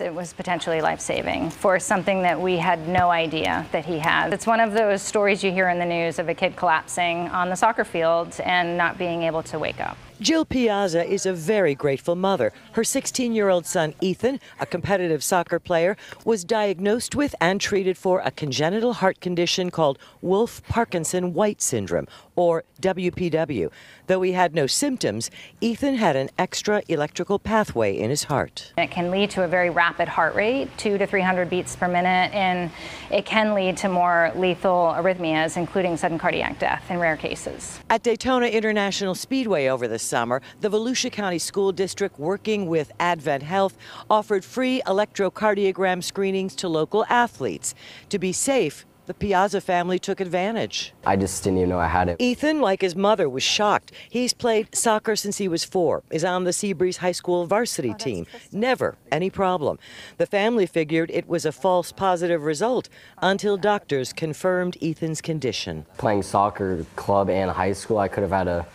It was potentially life saving for something that we had no idea that he had. It's one of those stories you hear in the news of a kid collapsing on the soccer field and not being able to wake up. Jill Piazza is a very grateful mother. Her 16 year old son, Ethan, a competitive soccer player, was diagnosed with and treated for a congenital heart condition called Wolff Parkinson White syndrome, or WPW. Though he had no symptoms, Ethan had an extra electrical pathway in his heart. It can lead to a very rapid heart rate, two to 300 beats per minute, and it can lead to more lethal arrhythmias, including sudden cardiac death in rare cases. At Daytona International Speedway over the summer, the Volusia County School District, working with Advent Health, offered free electrocardiogram screenings to local athletes. To be safe, the Piazza family took advantage. I just didn't even know I had it. Ethan, like his mother, was shocked. He's played soccer since he was four, is on the Seabreeze High School varsity oh, team. Never any problem. The family figured it was a false positive result until doctors confirmed Ethan's condition. Playing soccer, club, and high school, I could have had a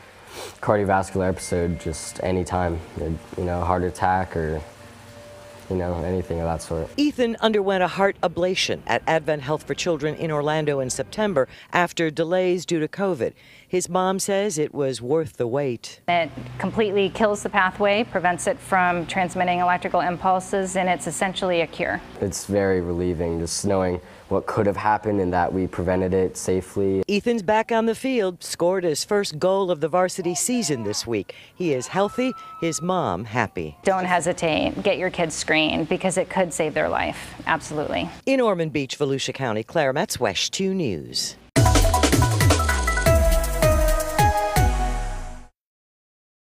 cardiovascular episode just anytime. You know, heart attack or you know, anything of that sort. Ethan underwent a heart ablation at Advent Health for Children in Orlando in September after delays due to COVID. His mom says it was worth the wait. It completely kills the pathway, prevents it from transmitting electrical impulses, and it's essentially a cure. It's very relieving just knowing what could have happened and that we prevented it safely. Ethan's back on the field, scored his first goal of the varsity season this week. He is healthy, his mom happy. Don't hesitate. Get your kids screened because it could save their life. Absolutely. In Ormond Beach, Volusia County, Claire Metz, WESH 2 News.